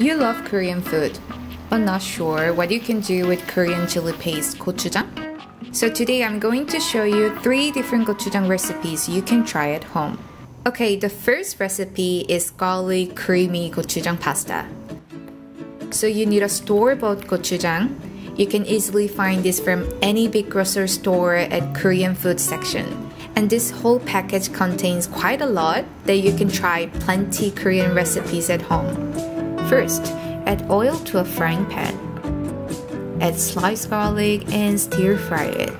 You love Korean food, but not sure what you can do with Korean chili paste gochujang? So today I'm going to show you three different gochujang recipes you can try at home. Okay, the first recipe is garlic creamy gochujang pasta. So you need a store-bought gochujang. You can easily find this from any big grocery store at Korean food section. And this whole package contains quite a lot that you can try plenty Korean recipes at home. First, add oil to a frying pan. Add sliced garlic and stir fry it.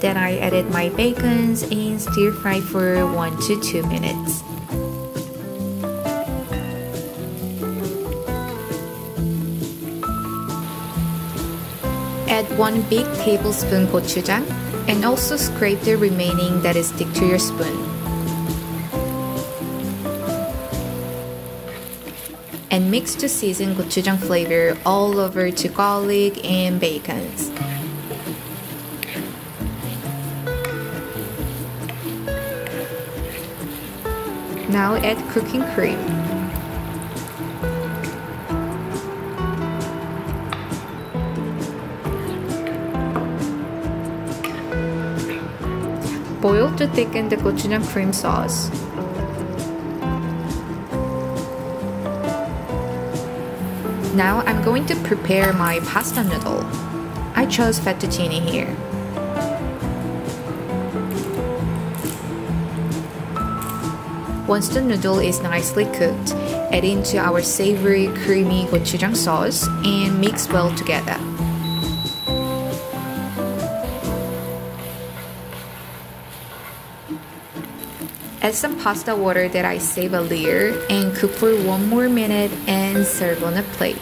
Then I added my bacons and stir fry for 1 to 2 minutes. Add 1 big tablespoon gochujang and also scrape the remaining that is stick to your spoon. And mix to season gochujang flavor all over to garlic and bacon. Now add cooking cream. Boil to thicken the gochujang cream sauce. Now I'm going to prepare my pasta noodle. I chose fettuccine here. Once the noodle is nicely cooked, add into our savory creamy gochujang sauce and mix well together. Add some pasta water that I save a layer and cook for one more minute and serve on a plate.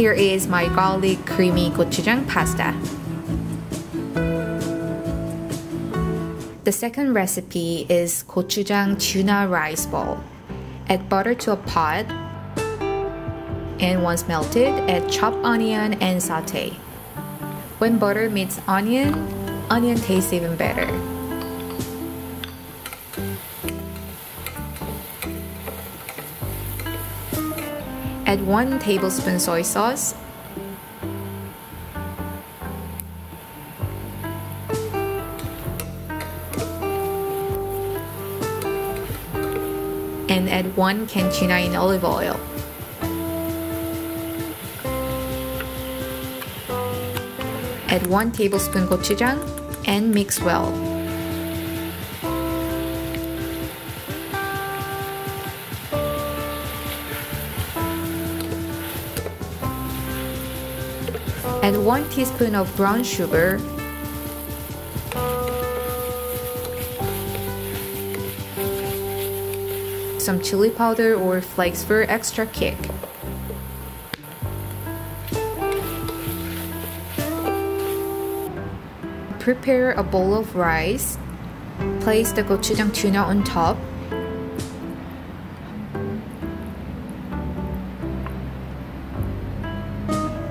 Here is my garlic creamy gochujang pasta. The second recipe is gochujang tuna rice ball. Add butter to a pot and once melted, add chopped onion and saute. When butter meets onion, onion tastes even better. Add 1 tablespoon soy sauce. And add 1 can tuna in olive oil. Add 1 tablespoon gochujang and mix well. Add 1 teaspoon of brown sugar some chili powder or flakes for extra kick. Prepare a bowl of rice. Place the gochujang tuna on top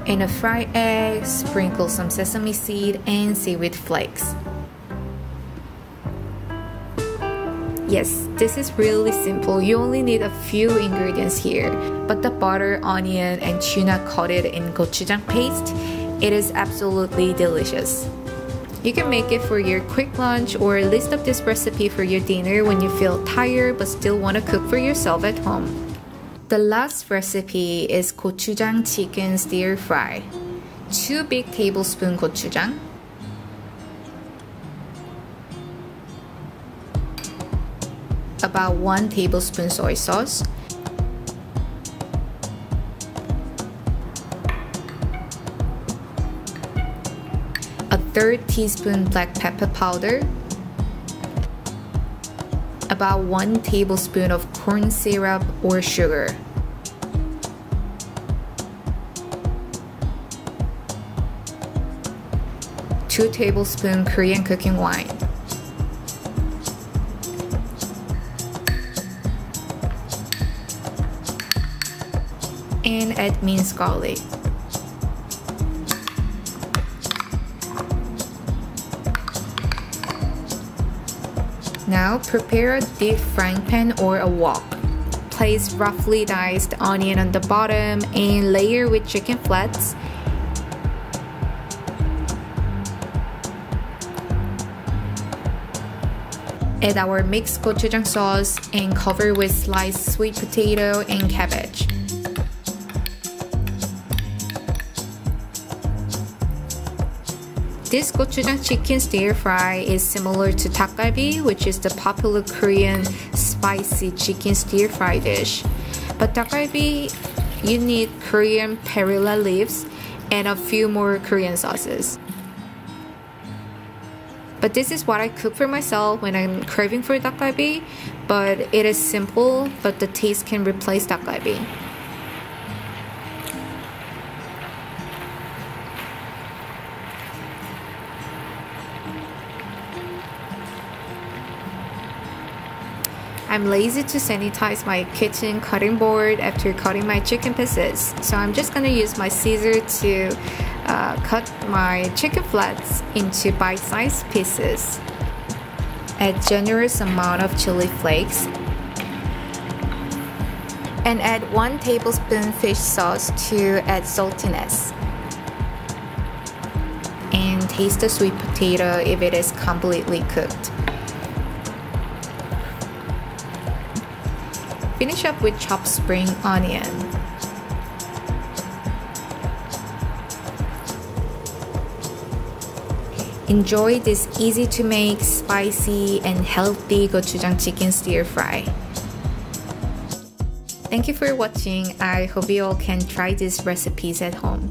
In a fried egg, sprinkle some sesame seed and seaweed flakes. Yes, this is really simple. You only need a few ingredients here. But the butter, onion, and tuna coated in gochujang paste, it is absolutely delicious. You can make it for your quick lunch or list up this recipe for your dinner when you feel tired but still want to cook for yourself at home. The last recipe is gochujang chicken stir fry. 2 big tablespoon gochujang. About 1 tablespoon soy sauce. A third teaspoon black pepper powder. About 1 tablespoon of corn syrup or sugar. Two tablespoon Korean cooking wine. And add minced garlic. Now prepare a deep frying pan or a wok. Place roughly diced onion on the bottom and layer with chicken flats. Add our mixed gochujang sauce and cover with sliced sweet potato and cabbage. This gochujang chicken stir fry is similar to dakgalbi, which is the popular Korean spicy chicken stir fry dish. But dakgalbi, you need Korean perilla leaves and a few more Korean sauces. But this is what I cook for myself when I'm craving for dakgalbi, but it is simple, but the taste can replace dakgalbi. I'm lazy to sanitize my kitchen cutting board after cutting my chicken pieces, so I'm just gonna use my scissor to uh, cut my chicken flats into bite-sized pieces. Add generous amount of chili flakes and add 1 tablespoon fish sauce to add saltiness. And taste the sweet potato if it is completely cooked. Finish up with chopped spring onion. Enjoy this easy to make, spicy and healthy gochujang chicken stir fry. Thank you for watching. I hope you all can try these recipes at home.